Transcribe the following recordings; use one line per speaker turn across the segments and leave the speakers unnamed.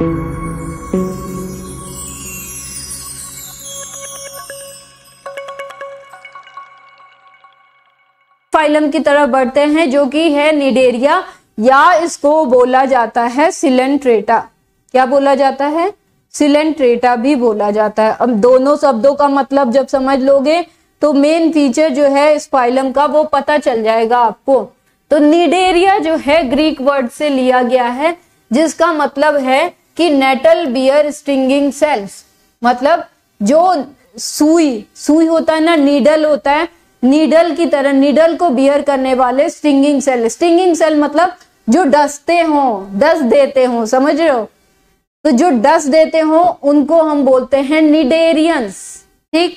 Phylum की तरफ़ बढ़ते हैं, जो कि है निडेरिया, या इसको बोला जाता है सिलेंट्रेटा। क्या बोला जाता है? सिलेंट्रेटा भी बोला जाता है। अब दोनों शब्दों का मतलब जब समझ लोगे तो मेन फीचर जो है इस फाइलम का, वो पता चल जाएगा आपको। तो निडेरिया जो है ग्रीक वर्ड से लिया गया है, जिसका मतलब है कि नेटल बियर स्टिंगिंग सेल्स मतलब जो सुई सुई होता है ना नीडल होता है नीडल की तरह नीडल को बियर करने वाले स्टिंगिंग सेल स्टिंगिंग सेल मतलब जो डसते हो, डस देते हो, समझ रहे हो? तो जो डस देते हो, उनको हम बोलते हैं निडेरियंस ठीक?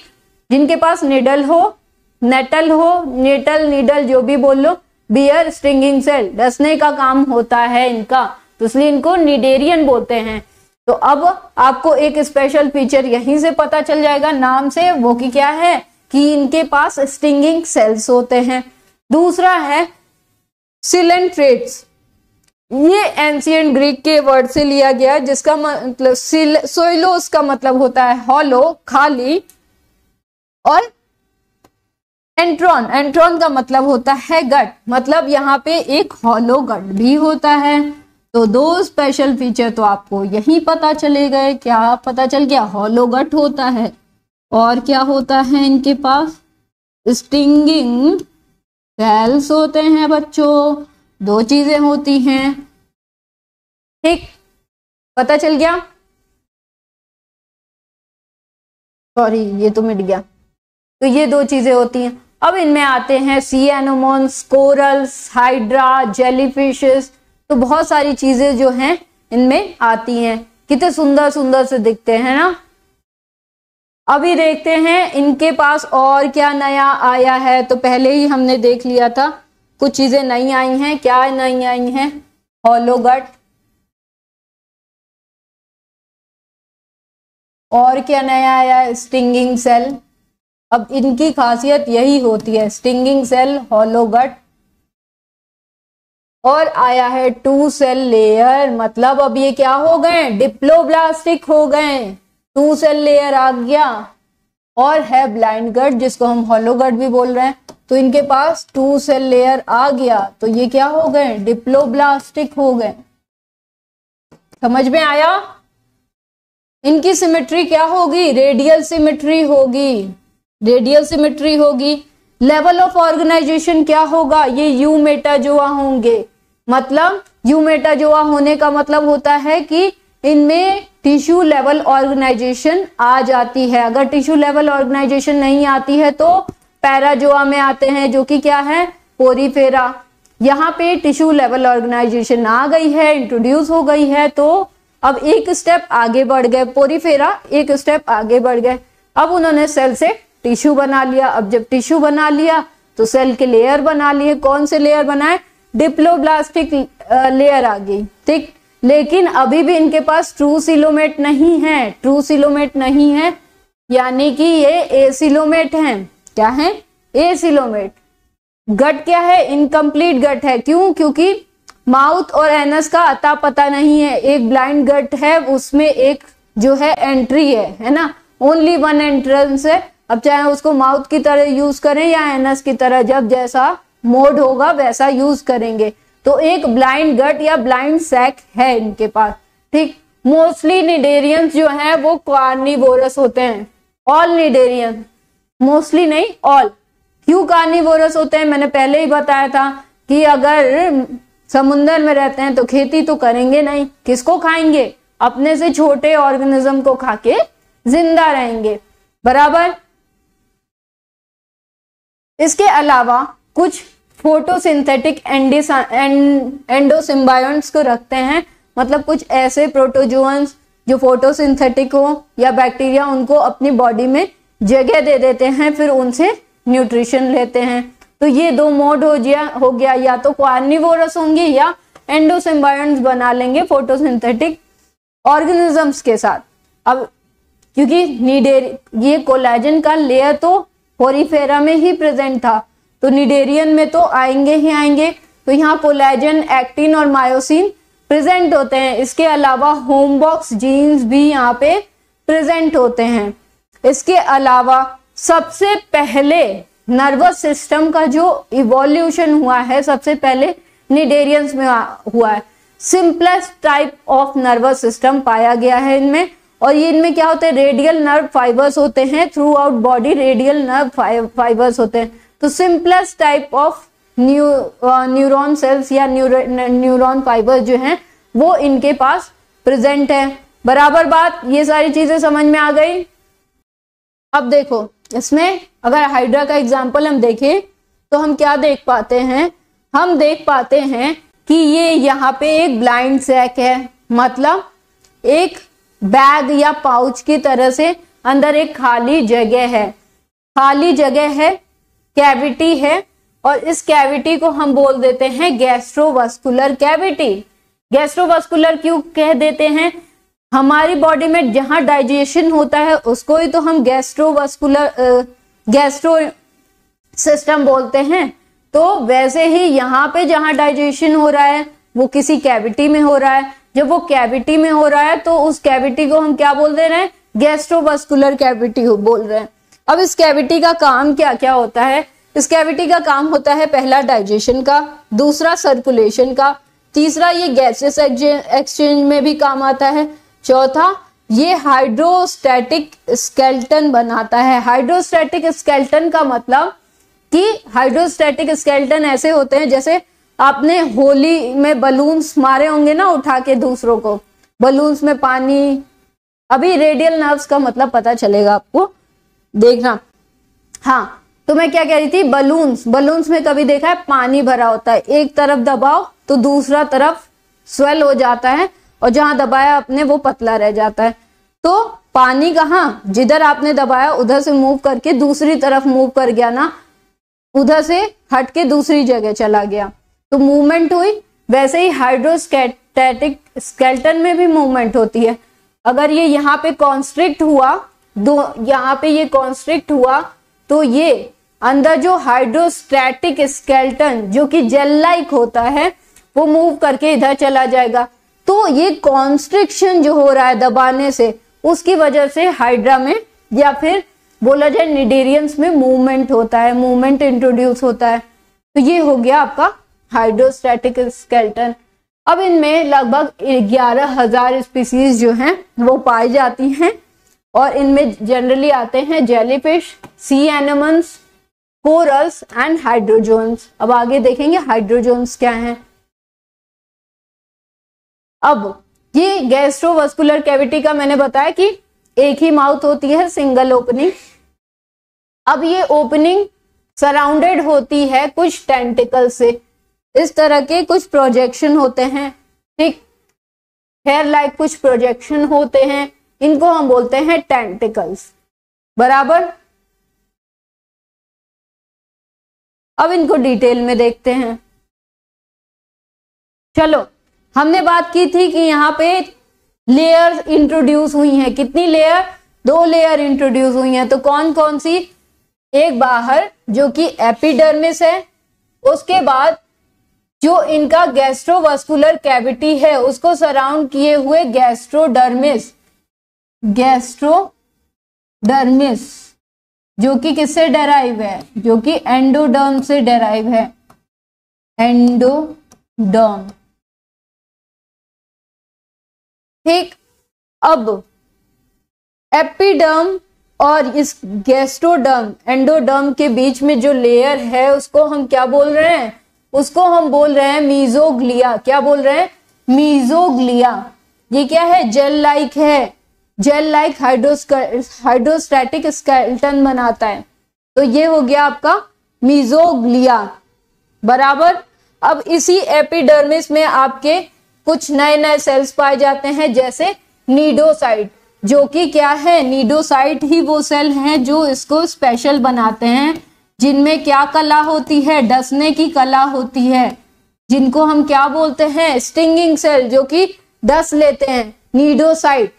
जिनके पास निडल हो नेटल हो नेटल नीडल जो भी बोल लो बियर स्ट्रिंगिंग सेल डसने का काम होता है इनका। तो इसलिए इनको निडेरियन बोलते हैं। तो अब आपको एक स्पेशल फीचर यहीं से पता चल जाएगा, नाम से वो कि क्या है, कि इनके पास स्टिंगिंग सेल्स होते हैं। दूसरा है सिलेंट्रेट्स ये एंशियंट ग्रीक के वर्ड से लिया गया, जिसका मतलब सोइलोस का मतलब होता है हॉलो खाली, और एंट्रॉन एंट्रॉन का मतलब होता है गट। मतलब यहाँ पे एक हॉलो गट भी होता है। तो दो स्पेशल फीचर तो आपको यही पता चले गए, क्या पता चल गया हॉलोगट होता है। और क्या होता है इनके पास? स्टिंगिंग सेल्स होते हैं बच्चों, दो चीज़ें होती हैं। ठीक, पता चल गया? सॉरी ये तो मिट गया। तो ये दो चीज़ें होती हैं। अब इनमें आते हैं sea anemones corals hydra jellyfishes तो बहुत सारी चीज़ें जो हैं, इनमें आती हैं। कितने सुंदर सुंदर से दिखते हैं ना? अभी देखते हैं, इनके पास और क्या नया आया है? तो पहले ही हमने देख लिया था, कुछ चीज़ें नई आई हैं, क्या नई आई हैं? हॉलोगट और क्या नया आया स्टिंगिंग सेल। अब इनकी खासियत यही होती है, स्टिंगिंग सेल हॉलोगट और आया है टू सेल लेयर मतलब अब ये क्या हो गए? डिप्लोब्लास्टिक हो गए। टू सेल लेयर आ गया। और है ब्लाइंड गट जिसको हम हॉलोगट भी बोल रहे हैं। तो इनके पास टू सेल लेयर आ गया। तो ये क्या हो गए? डिप्लोब्लास्टिक हो गए। समझ में आया? इनकी सिमेट्री क्या होगी? रेडियल सिमेट्री होगी। रेडियल सिमेट्री होगी। लेवल ऑफ़ ऑर्गेनाइजेशन क्या होगा? ये यू मेटाजोआ होंगे। मतलब यू मेटाजोआ होने का मतलब होता है कि इनमें टिश्यू लेवल ऑर्गेनाइजेशन आ जाती है। अगर टिश्यू लेवल ऑर्गेनाइजेशन नहीं आती है तो पैराजोआ में आते हैं, जो कि क्या है? पोरीफेरा। यहाँ पे टिश्यू लेवल ऑर्गेनाइजेशन आ गई है, इंट्रोड्यूस हो गई है तो अब एक स्टेप आगे बढ़ गए। पोरीफेरा एक स्टेप आगे बढ़ गए। अब उन्होंने सेल से टिश्यू बना लिया। अब जब टिश्यू बना लिया तो सेल के लेयर बना लिए। कौन से लेयर बनाए? डिप्लोब्लास्टिक लेयर आ गई। ठीक? लेकिन अभी भी इनके पास ट्रू सिलोमेट नहीं है। ट्रू सिलोमेट नहीं है, यानी कि ये एसिलोमेट हैं। क्या है? एसिलोमेट गट क्या है? इनकम्प्लीट गट है। क्यों? क्योंकि माउथ और एनस का अता पता नहीं है। एक ब्लाइंड गट है, उसमें एक जो है एंट्री है है ना? ओनली वन एंट्रेंस है। अब चाहे उसको माउथ की तरह यूज़ करें या एनस की तरह, जब जैसा मोड होगा, वैसा यूज़ करेंगे। तो एक ब्लाइंड गट या ब्लाइंड सैक है इनके पास। ठीक, मोस्टली निडेरियंस जो है वो कार्निवोरस होते हैं। ऑल निडेरियन मोस्टली नहीं, ऑल। क्यों कार्निवोरस होते हैं? मैंने पहले ही बताया था कि अगर समुन्दर में रहते हैं तो खेती तो करेंगे नहीं। किसको खाएँगे? अपने से छोटे ऑर्गेनिज्म को खा के ज़िंदा रहेंगे। बराबर? इसके अलावा कुछ फोटोसिंथेटिक एंडोसिम्बायोन्स को रखते हैं। मतलब कुछ ऐसे प्रोटोजोन्स जो फोटोसिंथेटिक हो या बैक्टीरिया, उनको अपनी बॉडी में जगह दे देते हैं, फिर उनसे न्यूट्रिशन लेते हैं। तो ये दो मोड हो गया हो गया। या तो कार्निवोरस होंगे या एंडोसिम्बायोन्स बना लेंगे फोटोसिंथेटिक ऑर्गेनिजम्स के साथ। अब, क्योंकि नीडेर ये कोलेजन का लेयर तो पोरीफेरा में ही प्रेजेंट था। तो निडेरियन में तो आएँगे ही आएँगे। तो यहाँ कोलेजन, एक्टिन और मायोसिन प्रेजेंट होते हैं। इसके अलावा होमबॉक्स जीन्स भी यहाँ पे प्रेजेंट होते हैं। इसके अलावा सबसे पहले नर्वस सिस्टम का जो इवोल्यूशन हुआ है, सबसे पहले निडेरियंस में हुआ है। Simplest type of nervous system पाया गया है इनमें। और ये इनमें क्या होते हैं? रेडियल नर्व फाइबर्स होते हैं। Throughout body radial nerve fibres होते हैं। तो simplest type of neuron cells या न्यूरॉन फाइबर जो हैं, वो इनके पास प्रेजेंट है। बराबर बात, ये सारी चीज़ें समझ में आ गई? अब देखो, इसमें अगर हाइड्रा का एग्ज़ाम्पल हम देखें तो हम क्या देख पाते हैं? हम देख पाते हैं कि ये यहाँ पे एक ब्लाइंड सैक है। मतलब एक बैग या पाउच की तरह से अंदर एक खाली जगह है। खाली जगह है कैविटी है और इस कैविटी को हम बोल देते हैं गैस्ट्रोवास्कुलर कैविटी गैस्ट्रोवास्कुलर क्यों कह देते हैं? हमारी बॉडी में जहाँ डाइजेशन होता है, उसको ही तो हम गैस्ट्रोवास्कुलर गैस्ट्रो सिस्टम बोलते हैं। तो वैसे ही यहाँ पे जहाँ डाइजेशन हो रहा है, वो किसी कैविटी में हो रहा है। जब वो कैविटी में हो रहा है तो उस कैविटी को हम क्या बोल दे रहे हैं? गैस्ट्रोवास्कुलर कैविटी बोल रहे हैं। अब इस कैविटी का काम क्या क्या होता है? इस कैविटी का काम होता है पहला डाइजेशन का, दूसरा सर्कुलेशन का, तीसरा ये गैसेस एक्सचेंज में भी काम आता है, चौथा ये हाइड्रोस्टैटिक स्केल्टन बनाता है। हाइड्रोस्टैटिक स्केल्टन का मतलब कि हाइड्रोस्टैटिक स्केल्टन ऐसे होते हैं जैसे आपने होली में बलून्स मारे होंगे ना उठा के दूसरों को बलून्स में पानी, अभी रेडियल नर्व्स का मतलब पता चलेगा आपको। देखना। हाँ तो मैं क्या कह रही थी? बलून्स बलून्स में कभी देखा है? पानी भरा होता है। एक तरफ़ दबाओ तो दूसरा तरफ़ स्वेल हो जाता है और जहाँ दबाया आपने, वो पतला रह जाता है। तो पानी कहा? जिधर आपने दबाया, उधर से मूव करके दूसरी तरफ़ मूव कर गया ना, उधर से हट के दूसरी जगह चला गया। तो मूवमेंट हुई। वैसे ही हाइड्रोस्केटेटिक स्केल्टन में भी मूवमेंट होती है। अगर ये यहाँ पे कॉन्स्ट्रिक्ट हुआ दो, यहाँ पे ये कॉन्स्ट्रिक्ट हुआ तो ये अंदर जो हाइड्रोस्टैटिक स्केल्टन जो कि जेल लाइक होता है, वो मूव करके इधर चला जाएगा। तो ये कॉन्स्ट्रिक्शन जो हो रहा है दबाने से, उसकी वजह से हाइड्रा में, या फिर बोला जाए निडेरियंस में मूवमेंट होता है मूवमेंट इंट्रोड्यूस होता है। तो ये हो गया आपका हाइड्रोस्टैटिक स्केल्टन अब इनमें लगभग ग्यारह हज़ार स्पीसीज जो हैं, वो पाई जाती हैं। और इनमें जनरली आते हैं jellyfish sea animals corals and hydrozoans अब आगे देखेंगे हाइड्रोजोन्स क्या हैं। अब ये गैस्ट्रोवस्कुलर कैविटी का मैंने बताया कि एक ही माउथ होती है सिंगल ओपनिंग अब ये ओपनिंग सराउंडेड होती है कुछ टेंटिकल से। इस तरह के कुछ प्रोजेक्शन होते हैं, ठीक? हेयर लाइक कुछ प्रोजेक्शन होते हैं। इनको हम बोलते हैं टेंटिकल्स बराबर? अब इनको डिटेल में देखते हैं। चलो, हमने बात की थी कि यहाँ पे लेयर इंट्रोड्यूस हुई हैं। कितनी लेयर दो लेयर इंट्रोड्यूस हुई हैं। तो कौन कौन सी? एक बाहर, जो कि एपिडर्मिस है। उसके बाद जो इनका गैस्ट्रोवास्कुलर कैविटी है, उसको सराउंड किए हुए गैस्ट्रोडर्मिस गैस्ट्रोडर्मिस जो कि किससे डेराइव है? जो कि एंडोडर्म से डेराइव है। एंडोडर्म ठीक, अब एपिडर्म और इस गैस्ट्रोडर्म एंडोडर्म के बीच में जो लेयर है, उसको हम क्या बोल रहे हैं? उसको हम बोल रहे हैं मीजोग्लिया क्या बोल रहे हैं? मीजोग्लिया ये क्या है? जेल लाइक है। जेल लाइक हाइड्रोस्टैटिक स्केल्टन बनाता है। तो ये हो गया आपका मीजोग्लिया। बराबर? अब इसी एपिडर्मिस में आपके कुछ नए नए सेल्स पाए जाते हैं, जैसे नीडोसाइट, जो कि क्या है? नीडोसाइट ही वो सेल हैं जो इसको स्पेशल बनाते हैं, जिनमें क्या कला होती है? डसने की कला होती है। जिनको हम क्या बोलते हैं? स्टिंगिंग सेल, जो कि डस लेते हैं। नीडोसाइट।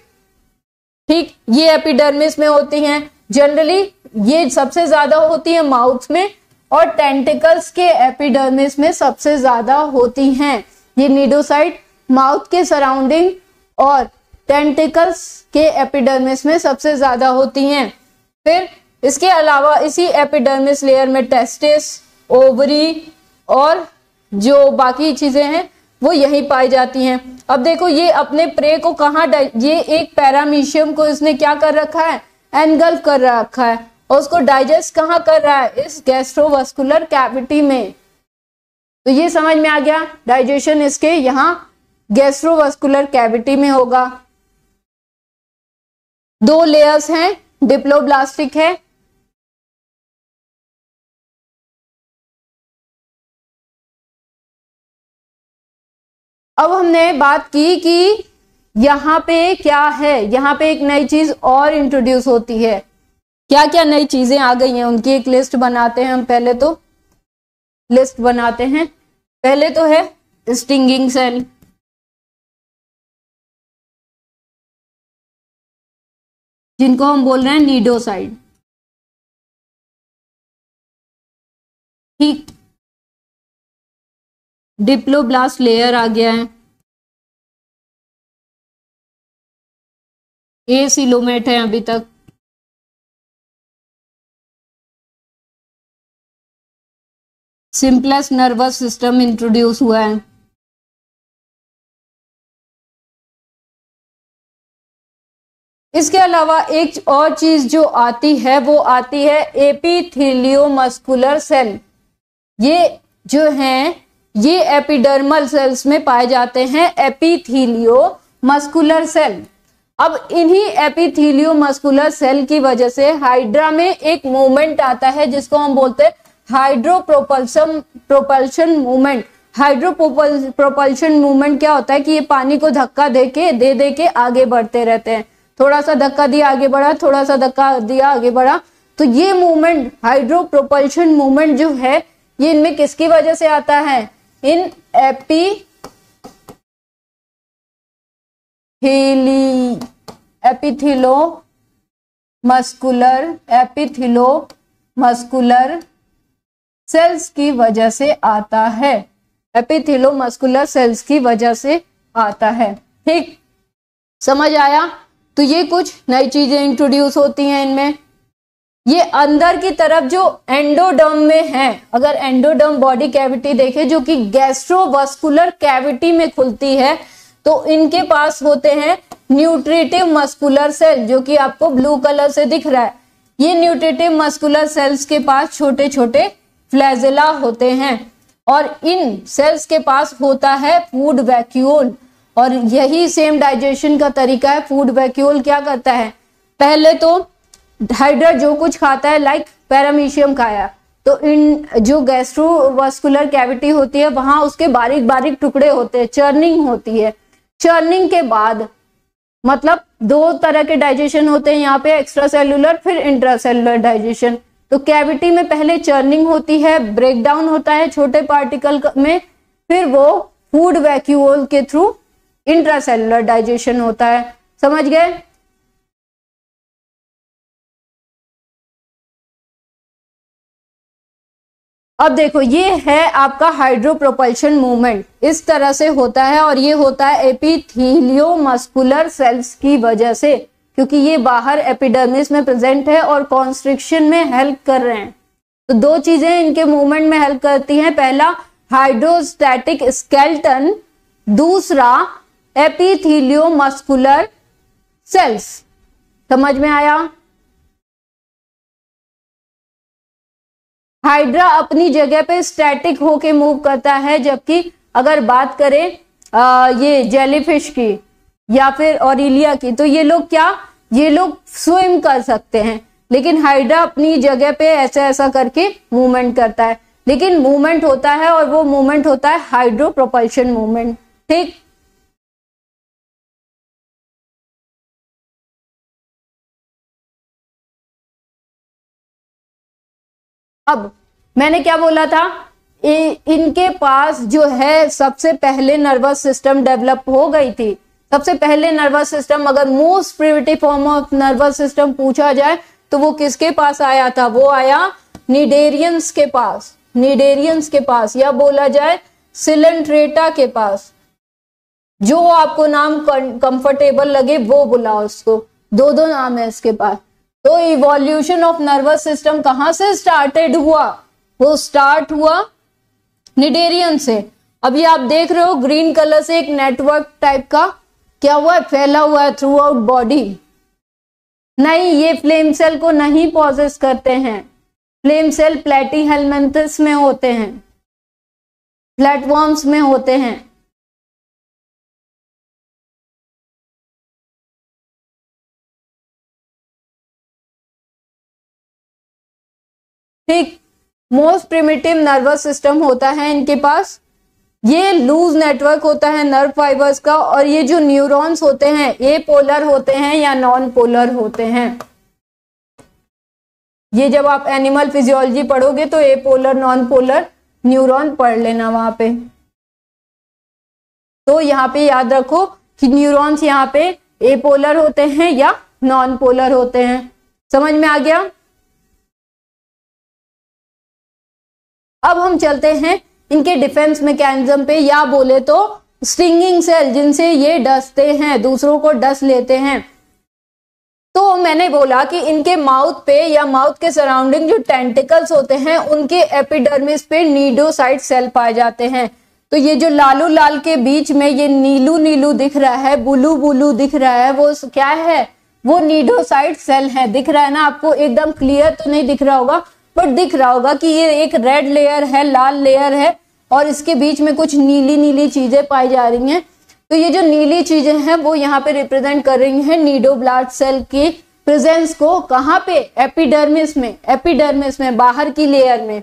ठीक, ये एपिडर्मिस में होती हैं। जनरली ये सबसे ज़्यादा होती है माउथ में और टेंटिकल्स के एपिडर्मिस में सबसे ज़्यादा होती हैं। ये नीडोसाइट माउथ के सराउंडिंग और टेंटिकल्स के एपिडर्मिस में सबसे ज़्यादा होती हैं। फिर, इसके अलावा इसी एपिडर्मिस लेयर में टेस्टिस ओवरी और जो बाकी चीज़ें हैं वो यही पाई जाती हैं। अब देखो, ये अपने प्रे को कहा ये एक पैरामीशियम को इसने क्या कर रखा है? एनगल्फ कर रखा है। और उसको डाइजेस्ट कहाँ कर रहा है? इस गैस्ट्रोवस्कुलर कैविटी में। तो ये समझ में आ गया? डाइजेशन इसके यहाँ गैस्ट्रोवस्कुलर कैविटी में होगा। दो लेयर्स हैं डिप्लोब्लास्टिक है अब हमने बात की कि यहाँ पे क्या है? यहाँ पे एक नई चीज़ और इंट्रोड्यूस होती है। क्या क्या नई चीज़ें आ गई हैं? उनकी एक लिस्ट बनाते हैं हम पहले तो। लिस्ट बनाते हैं। पहले तो है स्टिंगिंग सेल जिनको हम बोल रहे हैं नीडोसाइड ठीक। डिप्लोब्लास्ट लेयर आ गया है। ए सिलोमेट है अभी तक। सिंपलेस्ट नर्वस सिस्टम इंट्रोड्यूस हुआ है। इसके अलावा एक और चीज़ जो आती है, वो आती है एपीथिलियो मस्कुलर सेल। ये जो हैं ये एपिडर्मल सेल्स में पाए जाते हैं एपीथीलियो मस्कुलर सेल अब इन्हीं एपीथीलियो मस्कुलर सेल की वजह से हाइड्रा में एक मूवमेंट आता है जिसको हम बोलते हैं hydro propulsion propulsion movement hydro propulsion movement क्या होता है कि ये पानी को धक्का दे के दे दे के आगे बढ़ते रहते हैं। थोड़ा सा धक्का दिया, आगे बढ़ा थोड़ा सा धक्का दिया, आगे बढ़ा। तो ये मूवमेंट हाइड्रो प्रोपल्शन मूवमेंट जो है, ये इनमें किसकी वजह से आता है? इन epi epithelio muscular epithelio muscular cells की वजह से आता है। एपिथिलो मस्कुलर सेल्स की वजह से आता है। ठीक? समझ आया? तो ये कुछ नई चीज़ें इंट्रोड्यूस होती हैं इनमें। ये अंदर की तरफ़ जो एंडोडर्म में है, अगर एंडोडर्म बॉडी कैविटी देखे, जो कि गैस्ट्रोवस्कुलर कैविटी में खुलती है तो इनके पास होते हैं न्यूट्रिटिव मस्कुलर सेल जो कि आपको ब्लू कलर से दिख रहा है। ये न्यूट्रिटिव मस्कुलर सेल्स के पास छोटे छोटे फ्लैजिला होते हैं और इन सेल्स के पास होता है फ़ूड वैक्यूल और यही सेम डाइजेशन का तरीका है फ़ूड वैक्यूल क्या करता है? पहले तो हाइड्रा जो कुछ खाता है लाइक पैरामीशियम खाया तो इन जो गैस्ट्रोवास्कुलर कैविटी होती है, वहाँ उसके बारीक बारीक टुकड़े होते हैं चर्निंग होती है। चर्निंग के बाद मतलब दो तरह के डाइजेशन होते हैं, यहाँ पे एक्स्ट्रा सेलुलर फिर इंट्रा सेलुलर डाइजेशन तो कैविटी में पहले चर्निंग होती है ब्रेकडाउन होता है छोटे पार्टिकल में, फिर वो फ़ूड वैक्यूल के थ्रू इंट्रा सेलुलर डाइजेशन होता है। समझ गए? अब देखो, ये है आपका हाइड्रोप्रोपल्शन मूवमेंट इस तरह से होता है और ये होता है एपीथीलियो मस्कुलर सेल्स की वजह से, क्योंकि ये बाहर एपिडर्मिस में प्रेजेंट है और कॉन्स्ट्रिक्शन में हेल्प कर रहे हैं। तो दो चीज़ें इनके मूवमेंट में हेल्प करती हैं। पहला हाइड्रोस्टैटिक स्केल्टन दूसरा एपीथीलियो मस्कुलर सेल्स। समझ में आया? हाइड्रा अपनी जगह पे स्टैटिक होके मूव करता है जबकि अगर बात करें आ, ये जेलीफिश की या फिर ऑरिलिया की तो ये लोग क्या ये लोग स्विम कर सकते हैं। लेकिन हाइड्रा अपनी जगह पे ऐसा ऐसा करके मूवमेंट करता है। लेकिन मूवमेंट होता है और वो मूवमेंट होता है हाइड्रो प्रोपल्शन मूवमेंट ठीक? अब मैंने क्या बोला था? इनके पास जो है, सबसे पहले नर्वस सिस्टम डेवलप हो गई थी। सबसे पहले नर्वस सिस्टम अगर most primitive form of nervous system पूछा जाए तो वो किसके पास आया था? वो आया निडेरियंस के पास। निडेरियंस के पास, या बोला जाए सिलेंट्रेटा के पास। जो आपको नाम कंफर्टेबल लगे, वो बुलाओ उसको। दो दो नाम है इसके पास। तो इवोल्यूशन ऑफ़ नर्वस सिस्टम कहाँ से स्टार्टेड हुआ? वो स्टार्ट हुआ निडेरियन से। अभी आप देख रहे हो ग्रीन कलर से एक नेटवर्क टाइप का क्या हुआ? है फैला हुआ है थ्रू आउट बॉडी नहीं, ये फ्लेम सेल को नहीं पॉजेस करते हैं। फ्लेम सेल प्लेटी हेलमेंथस में होते हैं। प्लेटफॉर्म्स में होते हैं। ठीक मोस्ट प्रिमिटिव नर्वस सिस्टम होता है इनके पास। ये लूज नेटवर्क होता है नर्व फाइबर्स का और ये जो न्यूरॉन्स होते हैं ए पोलर होते हैं या नॉन पोलर होते हैं। ये जब आप एनिमल फिजियोलॉजी पढ़ोगे तो apolar non polar neuron पढ़ लेना वहाँ पे। तो यहाँ पे याद रखो कि न्यूरॉन्स यहाँ पे ए पोलर होते हैं या नॉन पोलर होते हैं। समझ में आ गया? अब हम चलते हैं इनके डिफेंस मैकेनिज्म पे। या बोले तो स्टिंगिंग सेल जिनसे ये डसते हैं, दूसरों को डस लेते हैं। तो मैंने बोला कि इनके माउथ पे या माउथ के सराउंडिंग जो टेंटिकल्स होते हैं, उनके एपिडर्मिस पे नीडोसाइट सेल पाए जाते हैं। तो ये जो लालू लाल के बीच में ये नीलू नीलू दिख रहा है, बुलू बुलू दिख रहा है, वो क्या है? वो नीडोसाइट सेल है। दिख रहा है ना? आपको एकदम क्लियर तो नहीं दिख रहा होगा। बट दिख रहा होगा कि ये एक रेड लेयर है, लाल लेयर है और इसके बीच में कुछ नीली नीली चीज़ें पाई जा रही हैं। तो ये जो नीली चीज़ें हैं, वो यहाँ पे रिप्रेजेंट कर रही हैं नीडोब्लास्ट सेल के प्रेजेंस को। कहाँ पे? एपिडर्मिस में। एपिडर्मिस में, बाहर की लेयर में।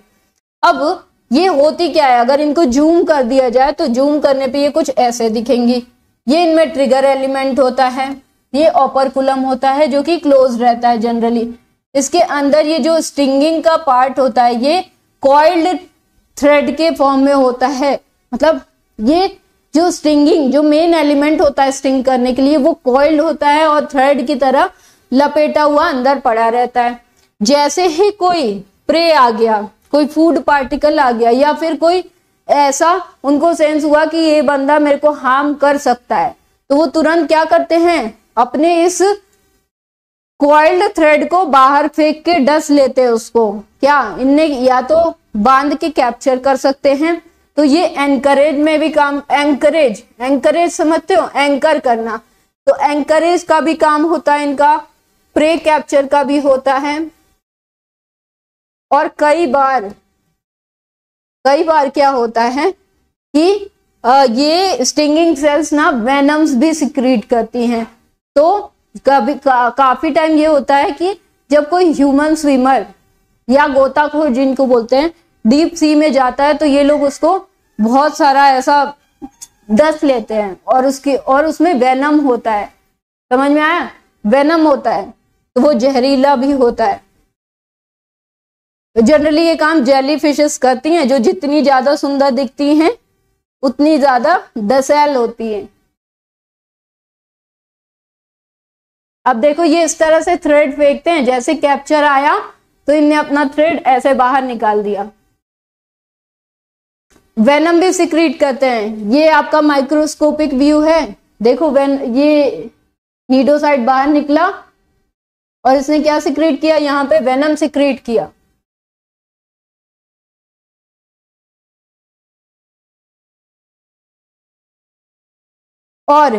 अब ये होती क्या है? अगर इनको जूम कर दिया जाए तो जूम करने पे ये कुछ ऐसे दिखेंगी। ये इनमें ट्रिगर एलिमेंट होता है। ये ऑपरकुलम होता है, जो कि क्लोज रहता है जनरली इसके अंदर ये जो स्टिंगिंग का पार्ट होता है, ये कॉइल्ड थ्रेड के फॉर्म में होता है। मतलब ये जो स्टिंगिंग जो मेन एलिमेंट होता है स्टिंग करने के लिए, वो कॉइल्ड होता है और थ्रेड की तरह लपेटा हुआ अंदर पड़ा रहता है। जैसे ही कोई प्रे आ गया, कोई फ़ूड पार्टिकल आ गया, या फिर कोई ऐसा उनको सेंस हुआ कि ये बंदा मेरे को हार्म कर सकता है तो वो तुरंत क्या करते हैं? अपने इस क्वाइल्ड थ्रेड को बाहर फेंक के डस लेते हैं उसको। क्या? इनने या तो बाँध के कैप्चर कर सकते हैं। तो ये एंकरेज में भी काम एंकरेज एंकरेज समझते हो? एंकर करना। तो एंकरेज का भी काम होता है इनका प्रे कैप्चर का भी होता है। और कई बार कई बार क्या होता है कि ये स्टिंगिंग सेल्स ना वेनम्स भी सिक्रीट करती हैं। तो कभी का, काफ़ी टाइम ये होता है कि जब कोई ह्यूमन स्विमर या गोताखोर जिनको बोलते हैं डीप सी में जाता है तो ये लोग उसको बहुत सारा ऐसा दस लेते हैं और उसकी और उसमें वेनम होता है। समझ में आया? वेनम होता है तो वो जहरीला भी होता है। जनरली ये काम जेली फिशेस करती हैं जो जितनी ज़्यादा सुंदर दिखती हैं उतनी ज़्यादा दसैल होती हैं। अब देखो ये इस तरह से थ्रेड फेंकते हैं, जैसे कैप्चर आया तो इनने अपना थ्रेड ऐसे बाहर निकाल दिया। वेनम भी सिक्रीट करते हैं। ये आपका माइक्रोस्कोपिक व्यू है। देखो वेन ये नीडोसाइड बाहर निकला, और इसने क्या सिक्रीट किया? यहाँ पे वेनम सिक्रीट किया। और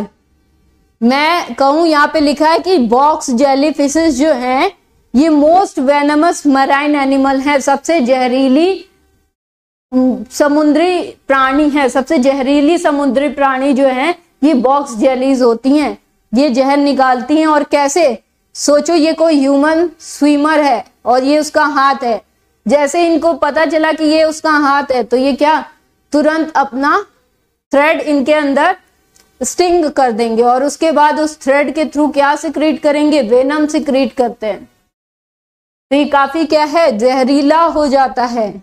मैं कहूँ, यहाँ पे लिखा है कि बॉक्स जेली फिशेस जो हैं, ये मोस्ट वेनमस मराइन एनिमल है, सबसे जहरीली समुद्री प्राणी है, सबसे जहरीली समुद्री प्राणी जो है, ये बॉक्स जेलीज होती हैं। ये जहर निकालती हैं और कैसे? सोचो, ये कोई ह्यूमन स्विमर है और ये उसका हाथ है। जैसे इनको पता चला कि ये उसका हाथ है तो ये क्या तुरंत अपना थ्रेड इनके अंदर स्टिंग कर देंगे और उसके बाद उस थ्रेड के थ्रू क्या सिक्रीट करेंगे? वेनम सिक्रीट करते हैं। तो ये काफ़ी क्या है? जहरीला हो जाता है।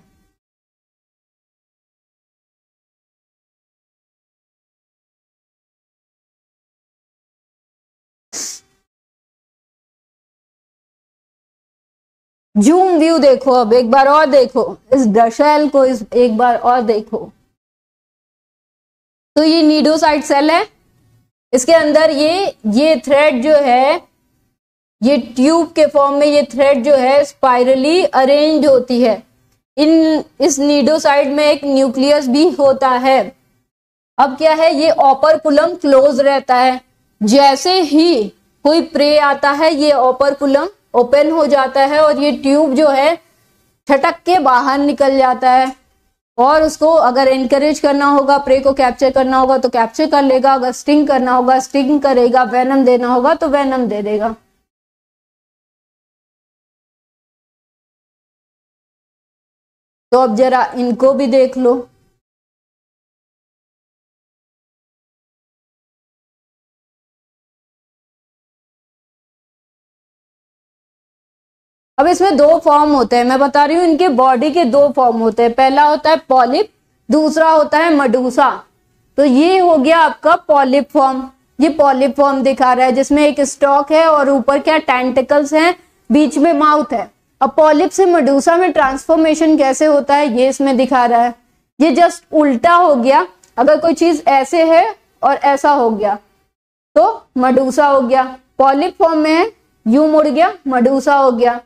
जूम व्यू देखो अब, एक बार और देखो। इस डशेल को इस, एक बार और देखो। तो ये नीडोसाइट सेल है। इसके अंदर ये ये थ्रेड जो है, ये ट्यूब के फॉर्म में ये थ्रेड जो है स्पाइरली अरेंज होती है। इन, इस नीडोसाइड में एक न्यूक्लियस भी होता है। अब क्या है, ये ऑपरकुलम क्लोज रहता है। जैसे ही कोई प्रे आता है, ये ऑपरकुलम ओपन हो जाता है और ये ट्यूब जो है, छटक के बाहर निकल जाता है। और उसको अगर इनकरेज करना होगा प्रे को कैप्चर करना होगा तो कैप्चर कर लेगा। अगर स्टिंग करना होगा स्टिंग करेगा वैनम देना होगा तो वैनम दे देगा। तो अब जरा इनको भी देख लो। अब इसमें दो फॉर्म होते हैं। मैं बता रही हूँ, इनके बॉडी के दो फॉर्म होते हैं। पहला होता है पॉलिप दूसरा होता है मडूसा तो ये हो गया आपका पॉलिप फॉर्म ये पॉलिप फॉर्म दिखा रहा है, जिसमें एक स्टॉक है और ऊपर क्या टेंटिकल्स हैं, बीच में माउथ है। अब पॉलिप से मडूसा में ट्रांसफॉर्मेशन कैसे होता है, ये इसमें दिखा रहा है। ये जस्ट उल्टा हो गया। अगर कोई चीज़ ऐसे है और ऐसा हो गया तो मडूसा हो गया। पॉलिप फॉर्म में है, यू मुड़ गया मडूसा हो गया।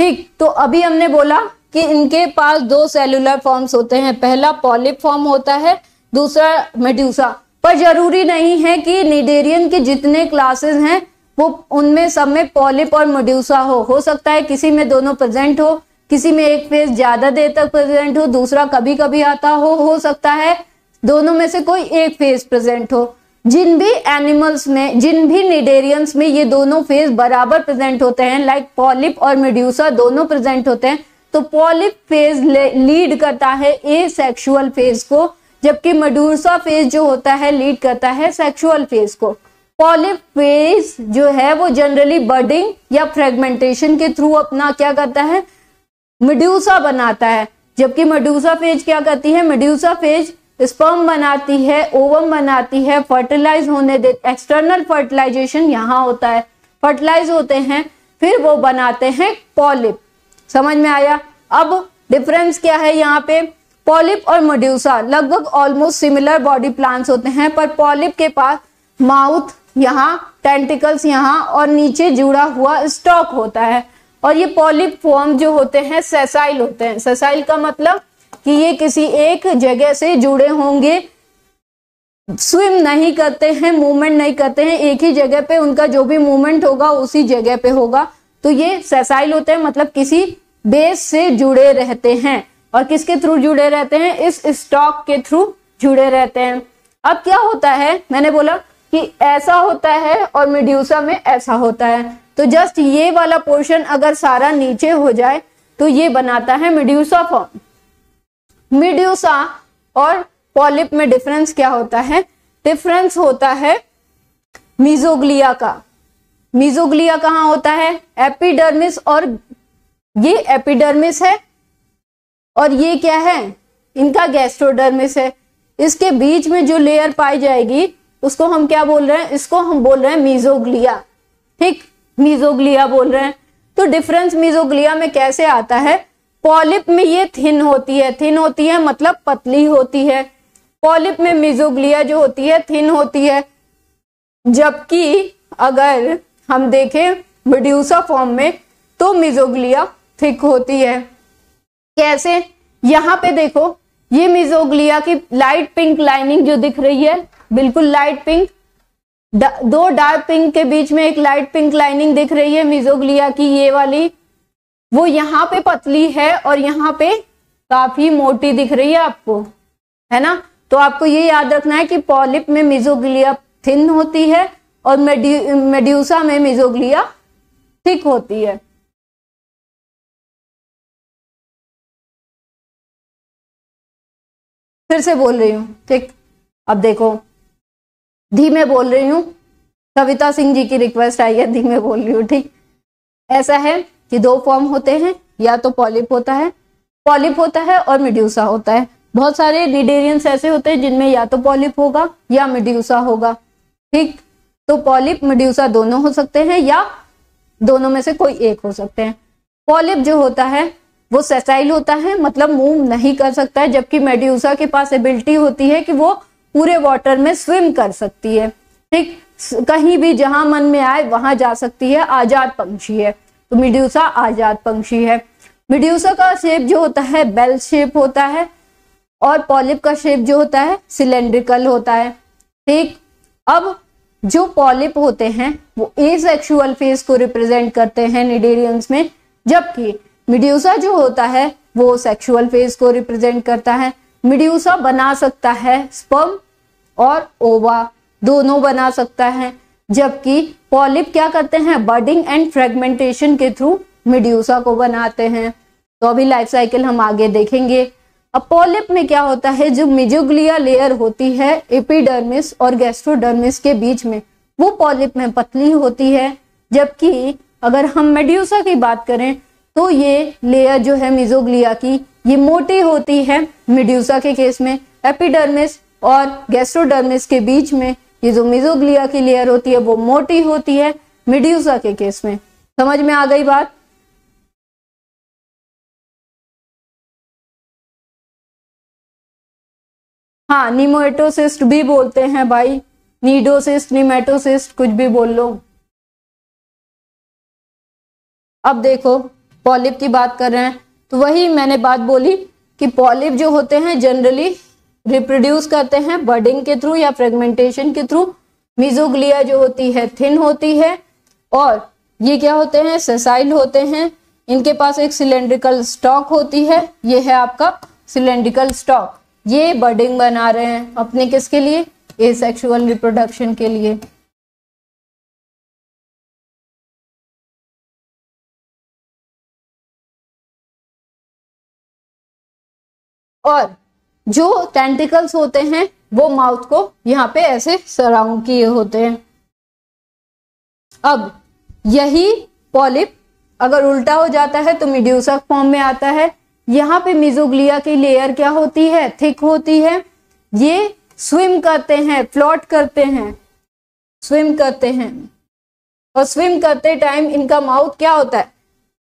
ठीक तो अभी हमने बोला कि इनके पास दो सेलुलर फॉर्म्स होते हैं। पहला पॉलिप फॉर्म होता है, दूसरा मेड्यूसा पर ज़रूरी नहीं है कि निडेरियन के जितने क्लासेस हैं, वो उनमें सब में पॉलिप और मेड्यूसा हो। हो सकता है किसी में दोनों प्रेजेंट हो, किसी में एक फ़ेज़ ज़्यादा देर तक प्रेजेंट हो, दूसरा कभी कभी आता हो। हो सकता है दोनों में से कोई एक फ़ेज़ प्रेजेंट हो। जिन भी एनिमल्स में, जिन भी निडेरियंस में ये दोनों फ़ेज़ बराबर प्रेजेंट होते हैं लाइक पॉलिप और मेड्यूसा दोनों प्रेजेंट होते हैं तो पॉलिप फ़ेज़ लीड करता है ए सेक्सुअल फ़ेज़ को, जबकि मडूसा फ़ेज़ जो होता है लीड करता है सेक्सुअल फ़ेज़ को। पॉलिप फ़ेज़ जो है, वो जनरली बर्डिंग या फ्रेगमेंटेशन के थ्रू अपना क्या करता है? मड्यूसा बनाता है। जबकि मड्यूसा फ़ेज़ क्या करती है? मड्यूसा फ़ेज़ स्पर्म बनाती है, ओवम बनाती है फर्टिलाइज होने दे एक्सटर्नल फर्टिलाइजेशन यहाँ होता है। फर्टिलाइज होते हैं, फिर वो बनाते हैं पॉलिप समझ में आया? अब डिफरेंस क्या है यहाँ पे? पॉलिप और मोड्यूसा लगभग ऑलमोस्ट सिमिलर बॉडी प्लान्स होते हैं, पर पॉलिप के पास माउथ यहाँ टेंटिकल्स यहाँ, और नीचे जुड़ा हुआ स्टॉक होता है। और ये पॉलिप फॉर्म जो होते हैं सेसाइल होते हैं। सेसाइल का मतलब कि ये किसी एक जगह से जुड़े होंगे। स्विम नहीं करते हैं मूवमेंट नहीं करते हैं, एक ही जगह पे उनका जो भी मूवमेंट होगा, उसी जगह पे होगा। तो ये सेसाइल होते हैं मतलब किसी बेस से जुड़े रहते हैं। और किसके थ्रू जुड़े रहते हैं? इस स्टॉक के थ्रू जुड़े रहते हैं। अब क्या होता है? मैंने बोला कि ऐसा होता है और मिड्यूसा में ऐसा होता है। तो जस्ट ये वाला पोर्शन अगर सारा नीचे हो जाए तो ये बनाता है मिड्यूसा फॉर्म मिड्यूसा और पॉलिप में डिफरेंस क्या होता है? डिफरेंस होता है मिजोग्लिया का। मिजोग्लिया कहाँ होता है? एपिडर्मिस और ये एपिडर्मिस है और ये क्या है? इनका गैस्ट्रोडर्मिस है। इसके बीच में जो लेयर पाई जाएगी, उसको हम क्या बोल रहे हैं? इसको हम बोल रहे हैं मीजोग्लिया ठीक? मीजोग्लिया बोल रहे हैं। तो डिफरेंस मीजोग्लिया में कैसे आता है? पॉलिप में ये थिन होती है, थिन होती है मतलब पतली होती है। पॉलिप में मिजोग्लिया जो होती है, थिन होती है। जबकि अगर हम देखें मिड्यूसा फॉर्म में तो मिजोग्लिया थिक होती है। कैसे? यहाँ पे देखो, ये मिजोग्लिया की लाइट पिंक लाइनिंग जो दिख रही है, बिल्कुल लाइट पिंक। दो डार्क पिंक के बीच में एक लाइट पिंक लाइनिंग दिख रही है मिजोग्लिया की, ये वाली। वो यहाँ पे पतली है और यहाँ पे काफ़ी मोटी दिख रही है आपको, है ना? तो आपको ये याद रखना है कि पॉलिप में मिजोग्लिया थिन होती है और मेड्यू, मेड्यूसा में मिजोग्लिया थिक होती है। फिर से बोल रही हूँ, ठीक? अब देखो। धीमे बोल रही हूँ। कविता सिंह जी की रिक्वेस्ट आई है, धीमे बोल रही हूँ, ठीक? ऐसा है कि दो फॉर्म होते हैं, या तो पॉलिप होता है, पॉलिप होता है और मिड्यूसा होता है। बहुत सारे निडेरियंस ऐसे होते हैं जिनमें या तो पॉलिप होगा या मिड्यूसा होगा। ठीक? तो पॉलिप, मिड्यूसा दोनों हो सकते हैं या दोनों में से कोई एक हो सकते हैं। पॉलिप जो होता है, वो सेसाइल होता है मतलब मूव नहीं कर सकता है, जबकि मेड्यूसा के पास एबिलिटी होती है कि वो पूरे वाटर में स्विम कर सकती है। ठीक? कहीं भी जहाँ मन में आए, वहाँ जा सकती है, आज़ाद पंछी है। तो मिड्यूसा आज़ाद पंक्षी है। मिड्यूसा का शेप जो होता है बेल शेप होता है और पॉलिप का शेप जो होता है सिलेंड्रिकल होता है। ठीक? अब जो पॉलिप होते हैं, वो ए सेक्सुअल फेस को रिप्रेजेंट करते हैं निडेरियंस में, जबकि मिड्यूसा जो होता है, वो सेक्सुअल फेस को रिप्रेजेंट करता है। मिड्यूसा बना सकता है स्पर्म और ओवा दोनों बना सकता है। जबकि पॉलिप क्या करते हैं? बर्डिंग एंड फ्रेगमेंटेशन के थ्रू मिड्यूसा को बनाते हैं। तो अभी लाइफ साइकिल हम आगे देखेंगे। अब पॉलिप में क्या होता है? जो मिजोग्लिया लेयर होती है एपिडर्मिस और गैस्ट्रोडर्मिस के बीच में, वो पॉलिप में पतली होती है। जबकि अगर हम मेड्यूसा की बात करें तो ये लेयर जो है मिजोग्लिया की, ये मोटी होती है मिड्यूसा के केस में। एपिडर्मिस और गैस्ट्रोडर्मिस के बीच में ये जो मिजोग्लिया की लेयर होती है, वो मोटी होती है मिड्यूसा के केस में। समझ में आ गई बात? हाँ निमोएटोसिस्ट भी बोलते हैं भाई। नीडोसिस्ट निमेटोसिस्ट कुछ भी बोल लो। अब देखो पॉलिप की बात कर रहे हैं। तो वही मैंने बात बोली कि पॉलिप जो होते हैं जनरली रिप्रोड्यूस करते हैं बर्डिंग के थ्रू या फ्रेगमेंटेशन के थ्रू मिजोग्लिया जो होती है थिन होती है और ये क्या होते हैं? सेसाइल होते हैं। इनके पास एक सिलेंड्रिकल स्टॉक होती है। ये है आपका सिलेंड्रिकल स्टॉक ये बर्डिंग बना रहे हैं अपने किसके लिए? ए सेक्सुअल रिप्रोडक्शन के लिए। और जो टेंटिकल्स होते हैं, वो माउथ को यहाँ पे ऐसे सराउंड किए होते हैं। अब यही पॉलिप अगर उल्टा हो जाता है तो मिड्यूसा फॉर्म में आता है। यहाँ पे मिजोग्लिया की लेयर क्या होती है? थिक होती है। ये स्विम करते हैं फ्लोट करते हैं स्विम करते हैं। और स्विम करते टाइम इनका माउथ क्या होता है?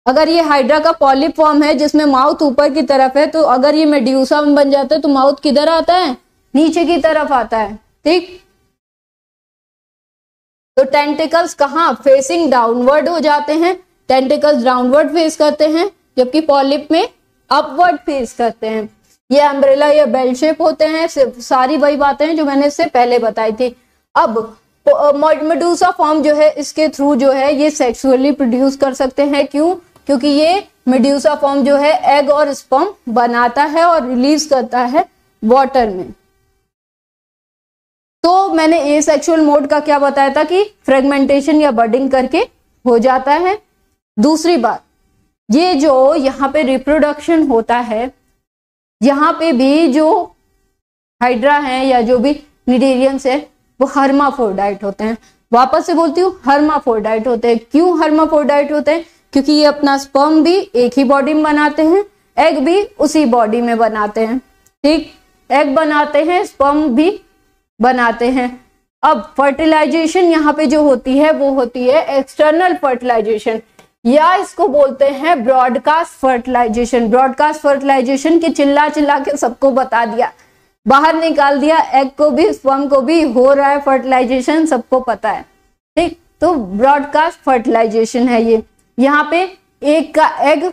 अगर ये हाइड्रा का पॉलिप फॉर्म है जिसमें माउथ ऊपर की तरफ़ है तो अगर ये मेड्यूसा में बन जाता है तो माउथ किधर आता है? नीचे की तरफ़ आता है, ठीक? तो टेंटिकल्स कहा? फेसिंग डाउनवर्ड हो जाते हैं। टेंटिकल्स डाउनवर्ड फेस करते हैं, जबकि पॉलिप में अपवर्ड फेस करते हैं। ये अम्ब्रेला या बेल शेप होते हैं सारी वही बातें हैं जो मैंने इससे पहले बताई थी। अब मेडूसा फॉर्म जो है, इसके थ्रू जो है, ये सेक्सुअली प्रोड्यूस कर सकते हैं। क्यों? क्योंकि ये मेड्यूसा फॉर्म जो है एग और स्पम बनाता है और रिलीज़ करता है वाटर में। तो मैंने ए सेक्सुअल मोड का क्या बताया था कि फ्रेगमेंटेशन या बर्डिंग करके हो जाता है। दूसरी बात, ये जो यहाँ पे रिप्रोडक्शन होता है, यहाँ पे भी जो हाइड्रा है या जो भी निडेरियंस है, वो हर्माफोर्डाइट होते हैं। वापस से बोलती हूँ हर्माफोर्डाइट होते हैं। क्यों हर्माफोर्डाइट होते हैं? क्योंकि ये अपना स्पर्म भी एक ही बॉडी में बनाते हैं एग भी उसी बॉडी में बनाते हैं। ठीक? एग बनाते हैं स्पर्म भी बनाते हैं। अब फर्टिलाइजेशन यहाँ पे जो होती है, वो होती है एक्सटर्नल फर्टिलाइजेशन या इसको बोलते हैं ब्रॉडकास्ट फर्टिलाइजेशन ब्रॉडकास्ट फर्टिलाइजेशन की चिल्ला चिल्ला के सबको बता दिया। बाहर निकाल दिया एग को भी स्पर्म को भी, हो रहा है फर्टिलाइजेशन सबको पता है। ठीक? तो ब्रॉडकास्ट फर्टिलाइजेशन है ये। यहाँ पे एक का एग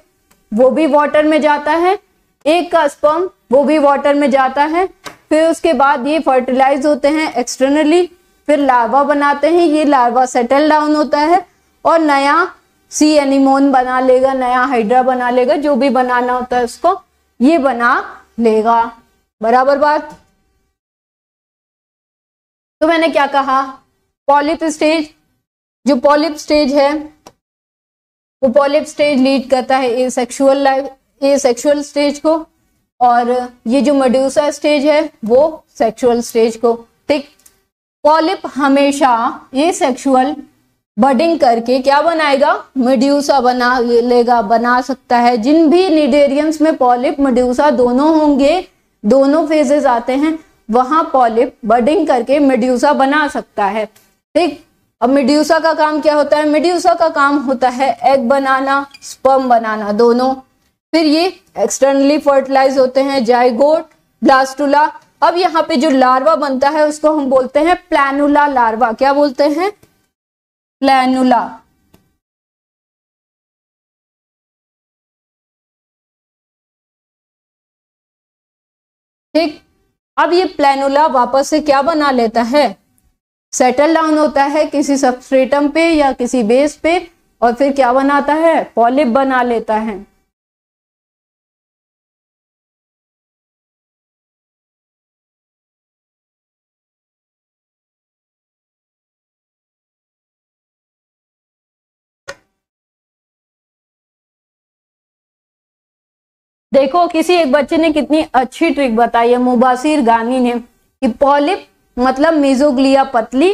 वो भी वाटर में जाता है, एक का स्पर्म वो भी वाटर में जाता है, फिर उसके बाद ये फर्टिलाइज होते हैं एक्सटर्नली फिर लार्वा बनाते हैं, ये लार्वा सेटल डाउन होता है और नया सी एनिमोन बना लेगा, नया हाइड्रा बना लेगा, जो भी बनाना होता है उसको, ये बना लेगा। बराबर बात? तो मैंने क्या कहा? पॉलिप स्टेज जो पॉलिप स्टेज है वो पॉलिप स्टेज लीड करता है asexual life asexual stage को, और ये जो मड्यूसा स्टेज है, वो सेक्सुअल स्टेज को। ठीक? पॉलिप हमेशा ये सेक्सुअल बडिंग करके क्या बनाएगा? मेड्यूसा बना, लेगा, बना सकता है। जिन भी निडेरियंस में पॉलिप मेड्यूसा दोनों होंगे, दोनों फेजेस आते हैं, वहाँ पॉलिप बडिंग करके मेड्यूसा बना सकता है। ठीक? अब मिड्यूसा का काम क्या होता है? मिड्यूसा का काम होता है एग बनाना स्पर्म बनाना दोनों। फिर ये एक्सटर्नली फर्टिलाइज होते हैं जाइगोट ब्लास्टुला अब यहाँ पे जो लार्वा बनता है, उसको हम बोलते हैं प्लानुला लार्वा क्या बोलते हैं? प्लानुला ठीक? अब ये प्लानुला वापस से क्या बना लेता है? सेटल डाउन होता है किसी सबस्ट्रेटम पे या किसी बेस पे और फिर क्या बनाता है? पॉलिप बना लेता है। देखो, किसी एक बच्चे ने कितनी अच्छी ट्रिक बताई है, मुबासिर गानी ने, कि पॉलिप मतलब मिजोग्लिया पतली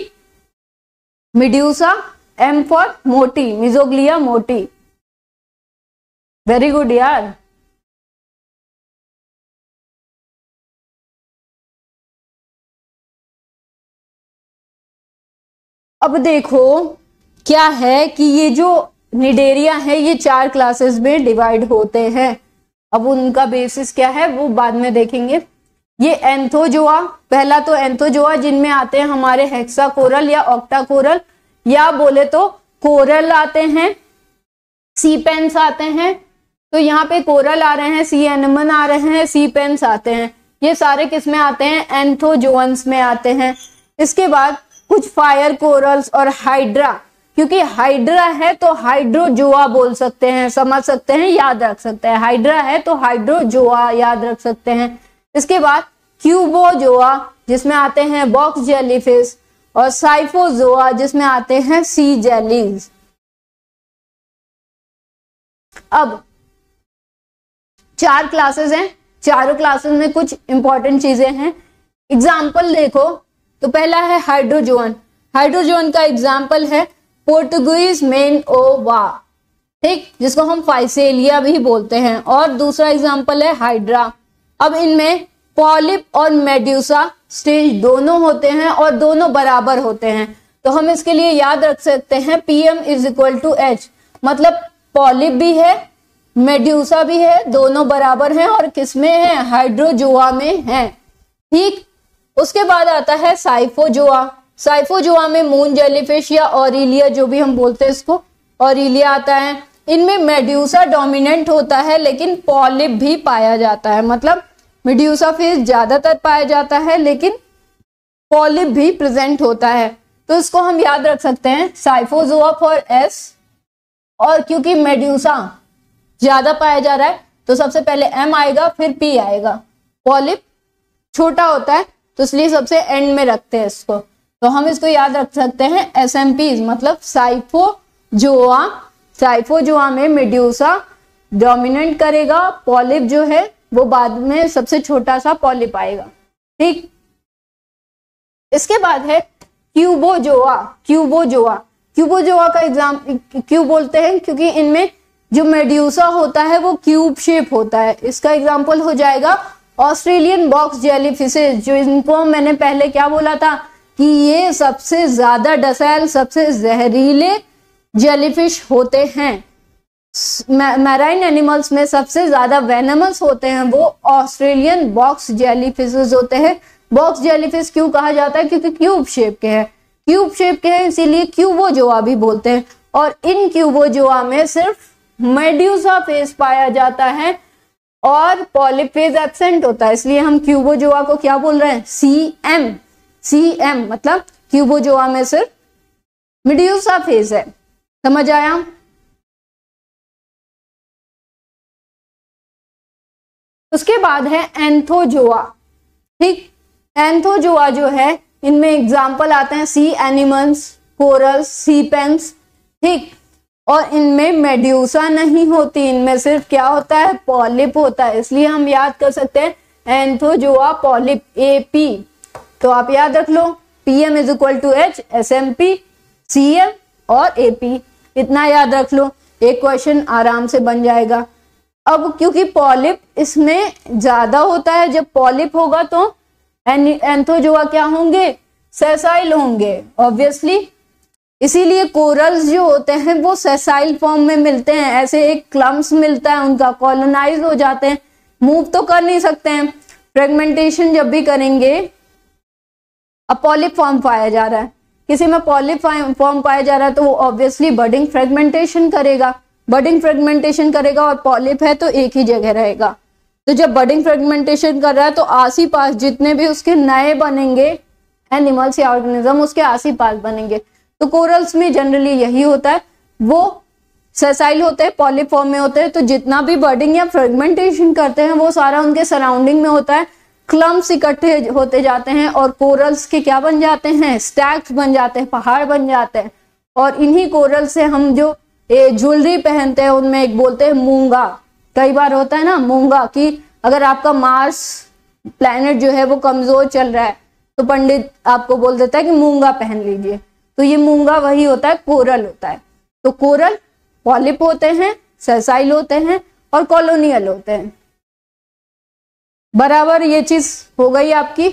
मिड्यूसा एम फॉर मोटी मिजोग्लिया मोटी। वेरी गुड यार। अब देखो, क्या है कि ये जो निडेरिया है, ये चार क्लासेस में डिवाइड होते हैं। अब उनका बेसिस क्या है, वो बाद में देखेंगे। ये एंथोजोआ पहला तो एंथोजोआ, जिनमें आते हैं हमारे हेक्सा कोरल या ऑक्टा कोरल या बोले तो कोरल आते हैं सी पेंस आते हैं। तो यहाँ पे कोरल आ रहे हैं सी एनमन आ रहे हैं सी पेंस आते हैं। ये सारे किसमें आते हैं? एंथोजोन्स में आते हैं। इसके बाद कुछ फायर कोरल्स और हाइड्रा क्योंकि हाइड्रा है तो हाइड्रोजोआ बोल सकते हैं, समझ सकते हैं, याद रख सकते हैं। हाइड्रा है तो हाइड्रोजोआ याद रख सकते हैं। इसके बाद क्यूबोजोआ, जिसमें आते हैं बॉक्स जेलीफिश और साइफोजोआ, जिसमें आते हैं सी जेलीज अब, चार क्लासेस हैं। चारों क्लासेस में कुछ इंपॉर्टेंट चीज़ें हैं। एग्ज़ाम्पल देखो तो पहला है हाइड्रोजोन हाइड्रोजोन का एग्ज़ाम्पल है पोर्टुगीज मेन ओ वा ठीक? जिसको हम फाइसेलिया भी बोलते हैं। और दूसरा एग्ज़ाम्पल है हाइड्रा अब इनमें पॉलिप और मेड्यूसा स्टेज दोनों होते हैं और दोनों बराबर होते हैं। तो हम इसके लिए याद रख सकते हैं PM is equal to H मतलब पॉलिप भी है मेड्यूसा भी है, दोनों बराबर हैं और किसमें है? हाइड्रोजोआ में है। ठीक, उसके बाद आता है साइफोजोआ। साइफोजोआ में मून जेलीफिश या ऑरिलिया जो भी हम बोलते हैं इसको ऑरिलिया आता है। इनमें मेड्यूसा डोमिनेंट होता है, लेकिन पॉलिप भी पाया जाता है। मतलब मेड्यूसा फ़िश ज़्यादातर पाया जाता है, लेकिन पॉलिप भी प्रेजेंट होता है। तो इसको हम याद रख सकते हैं साइफोजोआ फॉर एस और क्योंकि मेड्यूसा ज़्यादा पाया जा रहा है तो सबसे पहले एम आएगा, फिर पी आएगा। पॉलिप छोटा होता है तो इसलिए सबसे एंड में रखते हैं इसको। तो हम इसको याद रख सकते हैं एस एम पी मतलब साइफोजोआ साइफोजोआ में मेड्यूसा डोमिनेंट करेगा पॉलिप जो है वो बाद में सबसे छोटा सा पॉलिप आएगा ठीक? इसके बाद है क्यूबोजोआ क्यूबोजोआ। क्यूबोजोआ का एग्ज़ाम, क्यों बोलते हैं क्योंकि इनमें जो मेड्यूसा होता है वो क्यूब शेप होता है। इसका एग्ज़ाम्पल हो जाएगा ऑस्ट्रेलियन बॉक्स जेलीफिशेज, जो इनको मैंने पहले क्या बोला था कि ये सबसे ज़्यादा डसाइल सबसे जहरीले जेलीफिश होते हैं। मैराइन एनिमल्स में सबसे ज़्यादा वेनमस होते हैं वो ऑस्ट्रेलियन बॉक्स जेलीफिशेज होते हैं। बॉक्स जेलीफिश क्यों कहा जाता है? क्योंकि क्यूब शेप के हैं। क्यूब शेप के हैं, इसीलिए क्यूबोजोआ भी बोलते हैं। और इन क्यूबो क्यूबोजोआ में सिर्फ़ मेड्यूसा फेस पाया जाता है और पॉलिफेज एबसेंट होता है। इसलिए हम क्यूबोजोआ को क्या बोल रहे हैं? सी एम सी एम मतलब क्यूबोजोआ में सिर्फ़ मिड्यूसा फ़ेज़ है। समझ आया? उसके बाद है एंथोजोआ। ठीक? एंथोजोआ जो है, इनमें एग्ज़ाम्पल आते हैं sea animals corals sea pens ठीक? और इनमें मेड्यूसा नहीं होती, इनमें सिर्फ़ क्या होता है? पॉलिप होता है। इसलिए हम याद कर सकते हैं, एंथोजोआ पॉलिप ए पी तो आप याद रख लो P M is equal to H S M P C M और ए पी इतना याद रख लो, एक क्वेश्चन आराम से बन जाएगा। अब क्योंकि पॉलिप इसमें ज़्यादा होता है, जब पॉलिप होगा तो एंथोजोआ क्या होंगे? सेसाइल होंगे ऑब्वियसली इसीलिए कोरल्स जो होते हैं, वो सेसाइल फॉर्म में मिलते हैं। ऐसे एक क्लम्स मिलता है, उनका कॉलोनाइज हो जाते हैं। मूव तो कर नहीं सकते हैं। फ्रेगमेंटेशन जब भी करेंगे, अब पॉलिप फॉर्म पाया जा रहा है। किसी में पॉलिप फॉर्म पाया जा रहा है तो वो ऑब्वियसली बर्डिंग फ्रेगमेंटेशन करेगा। बर्डिंग फ्रेगमेंटेशन करेगा और पॉलिप है तो एक ही जगह रहेगा। तो जब बर्डिंग फ्रेगमेंटेशन कर रहा है तो आस पास जितने भी उसके नए बनेंगे एनिमल्स या ऑर्गेनिज्म उसके आस पास बनेंगे। तो कोरल्स में जनरली यही होता है, वो सेसाइल होते हैं पॉलिप फॉर्म में होते हैं तो जितना भी बर्डिंग या फ्रेगमेंटेशन करते हैं, वो सारा उनके सराउंडिंग में होता है। क्लम्स इकट्ठे होते जाते हैं और कोरल्स के क्या बन जाते हैं? स्टैक्स बन जाते हैं, पहाड़ बन जाते हैं। और इन्हीं कोरल से हम जो ज्वेलरी पहनते हैं, उनमें एक बोलते हैं मूँगा। कई बार होता है ना मूँगा कि अगर आपका मार्स प्लैनेट जो है वो कमज़ोर चल रहा है तो पंडित आपको बोल देता है कि मूँगा पहन लीजिए। तो ये मूँगा वही होता है, कोरल होता है। तो कोरल पॉलिप होते हैं, सेसाइल होते हैं और कॉलोनियल होते हैं। बराबर ये चीज़ हो गई आपकी।